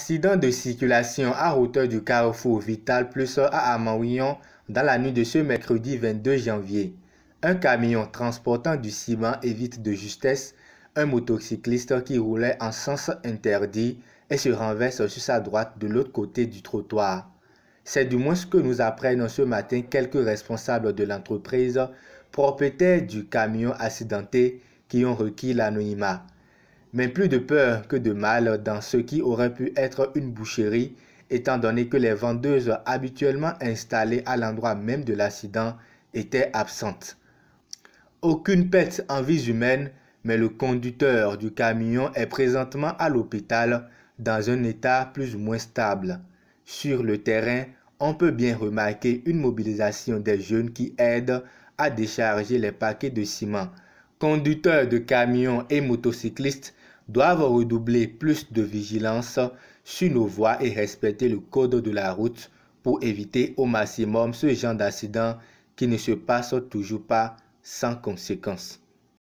Accident de circulation à hauteur du carrefour Vital Plus à Amaouillon dans la nuit de ce mercredi 22 janvier. Un camion transportant du ciment évite de justesse un motocycliste qui roulait en sens interdit et se renverse sur sa droite de l'autre côté du trottoir. C'est du moins ce que nous apprennent ce matin quelques responsables de l'entreprise propriétaires du camion accidenté qui ont requis l'anonymat mais plus de peur que de mal dans ce qui aurait pu être une boucherie, étant donné que les vendeuses habituellement installées à l'endroit même de l'accident étaient absentes. Aucune perte en vie humaine, mais le conducteur du camion est présentement à l'hôpital dans un état plus ou moins stable. Sur le terrain, on peut bien remarquer une mobilisation des jeunes qui aident à décharger les paquets de ciment. Conducteurs de camions et motocyclistes doivent redoubler plus de vigilance sur nos voies et respecter le code de la route pour éviter au maximum ce genre d'accident qui ne se passe toujours pas sans conséquences.